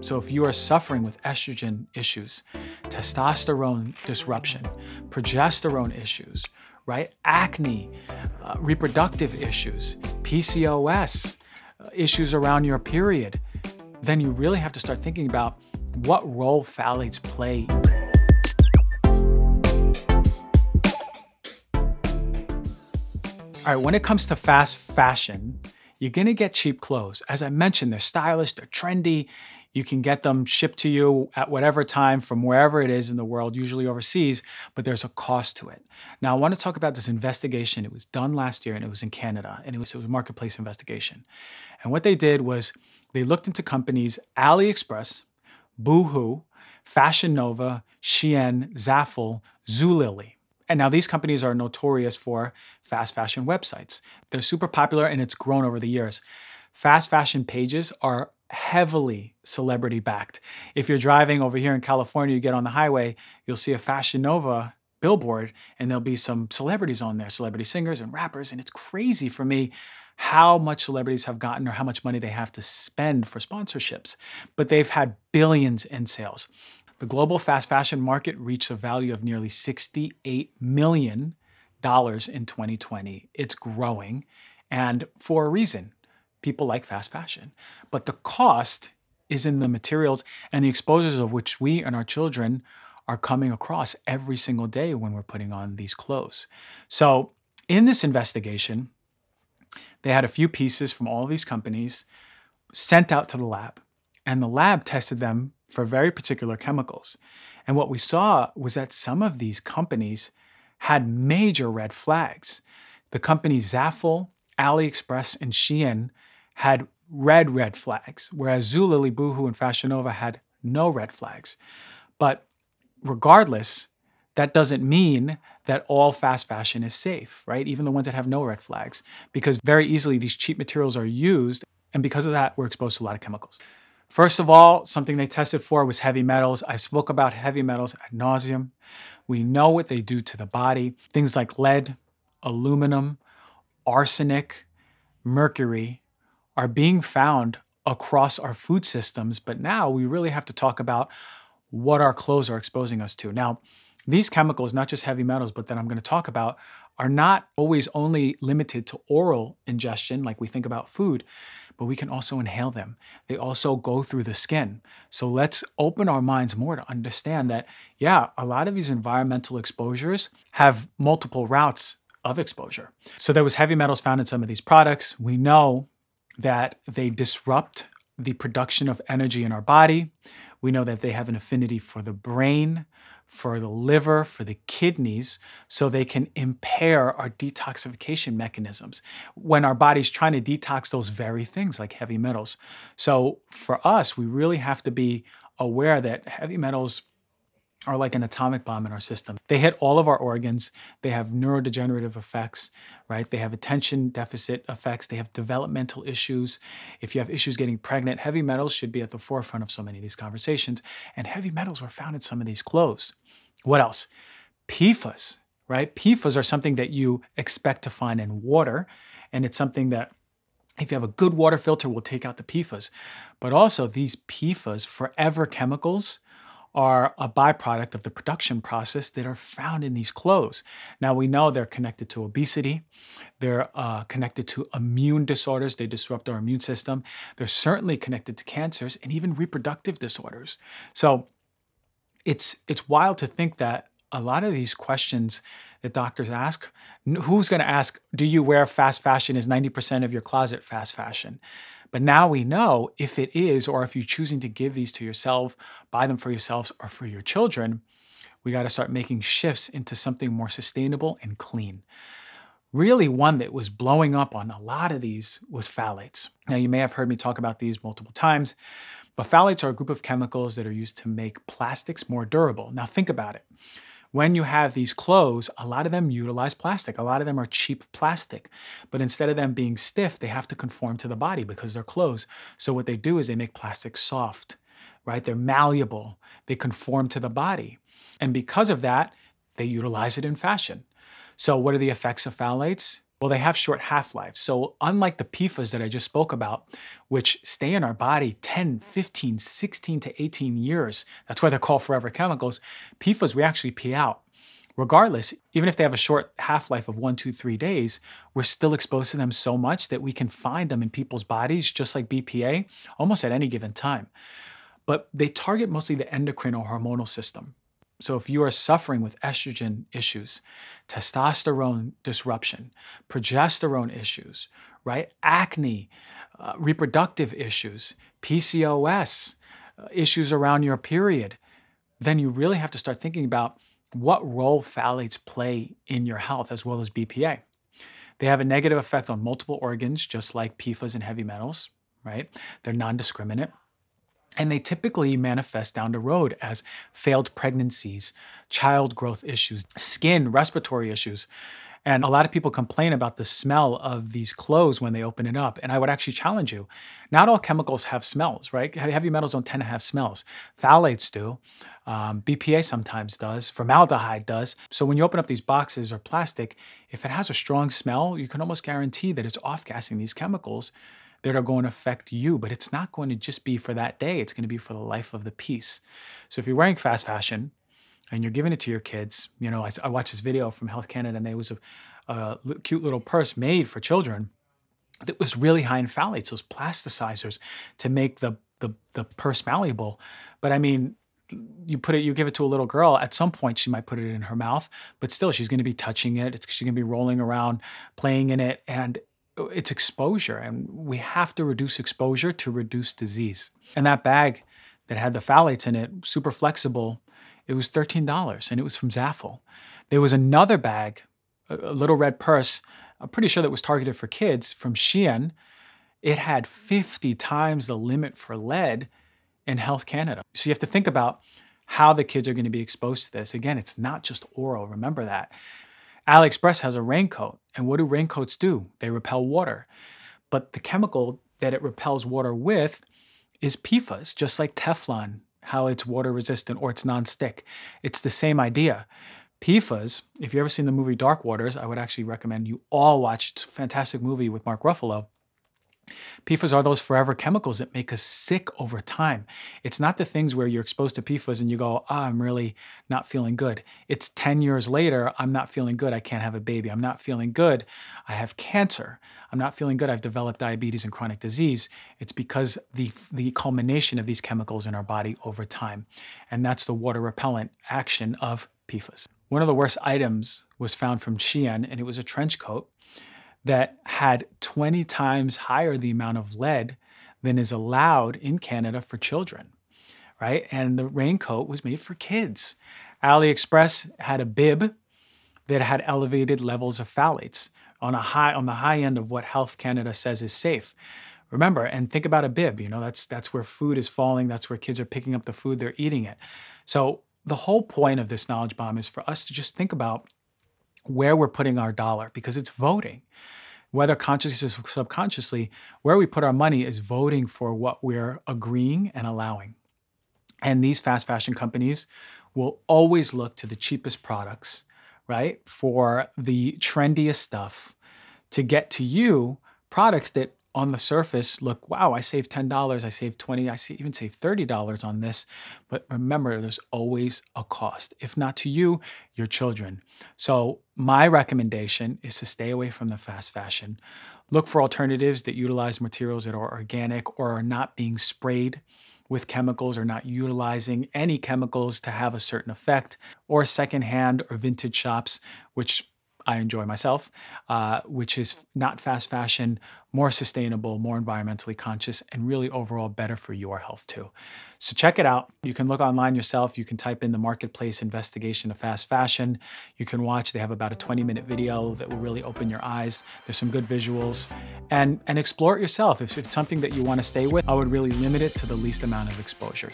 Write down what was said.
So if you are suffering with estrogen issues, testosterone disruption, progesterone issues, right? Acne, uh, reproductive issues, PCOS, uh, issues around your period, then you really have to start thinking about what role phthalates play. All right, when it comes to fast fashion, you're gonna get cheap clothes. As I mentioned, they're stylish, they're trendy. You can get them shipped to you at whatever time from wherever it is in the world, usually overseas, but there's a cost to it. Now, I want to talk about this investigation. It was done last year and it was in Canada, and it was, it was a marketplace investigation. And what they did was they looked into companies AliExpress, Boohoo, Fashion Nova, Shein, Zaful, Zulily. And now these companies are notorious for fast fashion websites. They're super popular and it's grown over the years. Fast fashion pages are heavily celebrity backed. If you're driving over here in California, you get on the highway, you'll see a Fashion Nova billboard and there'll be some celebrities on there, celebrity singers and rappers. And it's crazy for me how much celebrities have gotten or how much money they have to spend for sponsorships. But they've had billions in sales. The global fast fashion market reached a value of nearly $68 million in 2020. It's growing, and for a reason. People like fast fashion. But the cost is in the materials and the exposures of which we and our children are coming across every single day when we're putting on these clothes. So, in this investigation, they had a few pieces from all these companies sent out to the lab, and the lab tested them for very particular chemicals. And what we saw was that some of these companies had major red flags. The companies Zaful, AliExpress, and Shein had red red flags, whereas Zulily, Boohoo, and Fashion Nova had no red flags. But regardless, that doesn't mean that all fast fashion is safe, right? Even the ones that have no red flags, because very easily these cheap materials are used, and because of that, we're exposed to a lot of chemicals. First of all, something they tested for was heavy metals. I spoke about heavy metals ad nauseum. We know what they do to the body. Things like lead, aluminum, arsenic, mercury are being found across our food systems, but now we really have to talk about what our clothes are exposing us to. Now, these chemicals, not just heavy metals, but that I'm going to talk about, are not always only limited to oral ingestion, like we think about food, but we can also inhale them. They also go through the skin. So let's open our minds more to understand that, yeah, a lot of these environmental exposures have multiple routes of exposure. So there was heavy metals found in some of these products. We know that they disrupt the production of energy in our body. We know that they have an affinity for the brain, for the liver, for the kidneys, so they can impair our detoxification mechanisms when our body's trying to detox those very things like heavy metals. So for us, we really have to be aware that heavy metals are like an atomic bomb in our system. They hit all of our organs. They have neurodegenerative effects, right? They have attention deficit effects. They have developmental issues. If you have issues getting pregnant, heavy metals should be at the forefront of so many of these conversations. And heavy metals were found in some of these clothes. What else? PFAS, right? PFAS are something that you expect to find in water. And it's something that if you have a good water filter, will take out the PFAS. But also these PFAS, forever chemicals, are a byproduct of the production process that are found in these clothes. Now, we know they're connected to obesity, they're uh, connected to immune disorders, they disrupt our immune system, they're certainly connected to cancers and even reproductive disorders. So, it's, it's wild to think that a lot of these questions that doctors ask who's going to ask, do you wear fast fashion? Is 90% of your closet fast fashion? But now we know if it is, or if you're choosing to give these to yourself, buy them for yourselves or for your children, we got to start making shifts into something more sustainable and clean. Really, one that was blowing up on a lot of these was phthalates. Now, you may have heard me talk about these multiple times, but phthalates are a group of chemicals that are used to make plastics more durable. Now, think about it when you have these clothes, a lot of them utilize plastic. A lot of them are cheap plastic. But instead of them being stiff, they have to conform to the body because they're clothes. So what they do is they make plastic soft, right? They're malleable. They conform to the body. And because of that, they utilize it in fashion. So what are the effects of phthalates? Well, they have short half lives. So, unlike the PFAS that I just spoke about, which stay in our body 10, 15, 16 to 18 years, that's why they're called forever chemicals, PFAS we actually pee out. Regardless, even if they have a short half life of one, two, three days, we're still exposed to them so much that we can find them in people's bodies, just like BPA, almost at any given time. But they target mostly the endocrine or hormonal system. So if you are suffering with estrogen issues, testosterone disruption, progesterone issues, right? Acne, uh, reproductive issues, PCOS, uh, issues around your period, then you really have to start thinking about what role phthalates play in your health as well as BPA. They have a negative effect on multiple organs, just like PFAS and heavy metals, right? They're non discriminate. And they typically manifest down the road as failed pregnancies, child growth issues, skin, respiratory issues. And a lot of people complain about the smell of these clothes when they open it up. And I would actually challenge you not all chemicals have smells, right? Heavy metals don't tend to have smells. Phthalates do. Um, BPA sometimes does. Formaldehyde does. So when you open up these boxes or plastic, if it has a strong smell, you can almost guarantee that it's off gassing these chemicals that are going to affect you, but it's not going to just be for that day. It's going to be for the life of the piece. So if you're wearing fast fashion and you're giving it to your kids, you know, I, I watched this video from Health Canada and there was a, a cute little purse made for children that was really high in phthalates, those plasticizers to make the, the, the purse malleable. But I mean, you put it, you give it to a little girl, at some point she might put it in her mouth, but still she's going to be touching it. It's, she's going to be rolling around, playing in it. And it's exposure, and we have to reduce exposure to reduce disease. And that bag that had the phthalates in it, super flexible, it was $13 and it was from Zaful. There was another bag, a little red purse, I'm pretty sure that was targeted for kids from Shein. It had 50 times the limit for lead in Health Canada. So you have to think about how the kids are going to be exposed to this. Again, it's not just oral, remember that. AliExpress has a raincoat. And what do raincoats do? They repel water. But the chemical that it repels water with is PFAS, just like Teflon, how it's water resistant or it's non-stick. It's the same idea. PFAS, if you've ever seen the movie Dark Waters, I would actually recommend you all watch. It's a fantastic movie with Mark Ruffalo. PFAS are those forever chemicals that make us sick over time. It's not the things where you're exposed to PFAS and you go, oh, I'm really not feeling good. It's 10 years later, I'm not feeling good. I can't have a baby. I'm not feeling good. I have cancer. I'm not feeling good. I've developed diabetes and chronic disease. It's because the, the culmination of these chemicals in our body over time. And that's the water repellent action of PFAS. One of the worst items was found from Shein, and it was a trench coat that had 20 times higher the amount of lead than is allowed in Canada for children, right? And the raincoat was made for kids. AliExpress had a bib that had elevated levels of phthalates on a high on the high end of what Health Canada says is safe. Remember, and think about a bib, you know, that's that's where food is falling, that's where kids are picking up the food, they're eating it. So the whole point of this knowledge bomb is for us to just think about where we're putting our dollar because it's voting. Whether consciously or subconsciously, where we put our money is voting for what we're agreeing and allowing. And these fast fashion companies will always look to the cheapest products, right? For the trendiest stuff to get to you products that on the surface look, wow, I saved $10, I saved 20, I see even saved $30 on this. But remember, there's always a cost, if not to you, your children. So my recommendation is to stay away from the fast fashion. Look for alternatives that utilize materials that are organic or are not being sprayed with chemicals or not utilizing any chemicals to have a certain effect, or secondhand or vintage shops, which I enjoy myself, uh, which is not fast fashion, more sustainable, more environmentally conscious, and really overall better for your health too. So check it out. You can look online yourself. You can type in the marketplace investigation of fast fashion. You can watch. They have about a 20 minute video that will really open your eyes. There's some good visuals and, and explore it yourself. If it's something that you want to stay with, I would really limit it to the least amount of exposure.